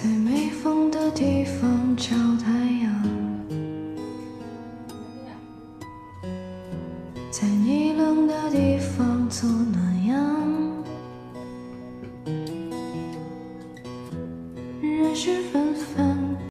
在没风的地方找太阳在你冷的地方做暖阳人事纷